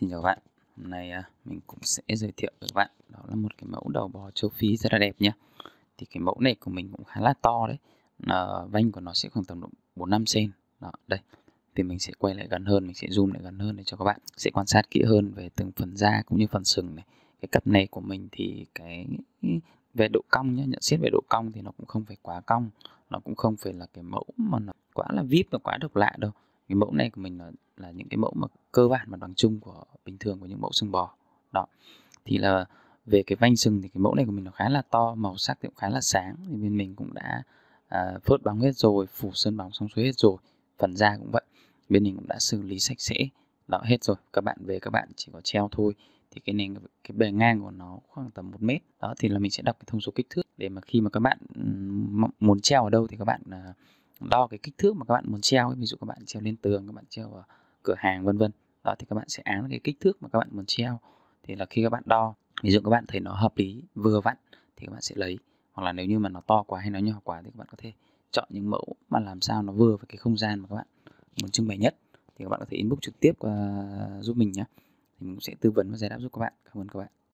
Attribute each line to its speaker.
Speaker 1: Xin chào các bạn, hôm nay à, mình cũng sẽ giới thiệu với các bạn đó là một cái mẫu đầu bò châu Phi rất là đẹp nhé. Thì cái mẫu này của mình cũng khá là to đấy, à, vanh của nó sẽ khoảng tầm độ 4-5 cm. Đó, đây. Thì mình sẽ quay lại gần hơn, mình sẽ zoom lại gần hơn để cho các bạn sẽ quan sát kỹ hơn về từng phần da cũng như phần sừng này. Cái cặp này của mình thì cái về độ cong nhé, nhận xét về độ cong thì nó cũng không phải quá cong, nó cũng không phải là cái mẫu mà nó quá là vip và quá độc lạ đâu cái mẫu này của mình là là những cái mẫu mà cơ bản mà bằng chung của bình thường của những mẫu sừng bò. Đó. Thì là về cái vanh sừng thì cái mẫu này của mình nó khá là to màu sắc thì cũng khá là sáng. Thì bên mình cũng đã à, phớt bóng hết rồi phủ sơn bóng xong xuôi hết rồi phần da cũng vậy. Bên mình cũng đã xử lý sạch sẽ đó hết rồi. Các bạn về các bạn chỉ có treo thôi. Thì cái nền cái bề ngang của nó khoảng tầm một mét. Đó thì là mình sẽ đọc cái thông số kích thước. Để mà khi mà các bạn muốn treo ở đâu thì các bạn uh, đo cái kích thước mà các bạn muốn treo ấy. ví dụ các bạn treo lên tường các bạn treo ở cửa hàng vân vân đó thì các bạn sẽ án cái kích thước mà các bạn muốn treo thì là khi các bạn đo ví dụ các bạn thấy nó hợp lý vừa vặn thì các bạn sẽ lấy hoặc là nếu như mà nó to quá hay nó nhỏ quá thì các bạn có thể chọn những mẫu mà làm sao nó vừa với cái không gian mà các bạn muốn trưng bày nhất thì các bạn có thể inbox trực tiếp uh, giúp mình nhé thì mình sẽ tư vấn và giải đáp giúp các bạn cảm ơn các bạn